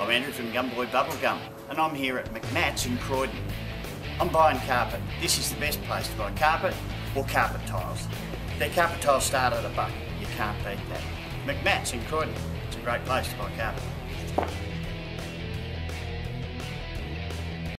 I'm Andrew from Gumboy Bubblegum and I'm here at McMats in Croydon. I'm buying carpet. This is the best place to buy carpet or carpet tiles. Their carpet tiles start at a buck. You can't beat that. McMats in Croydon. It's a great place to buy carpet.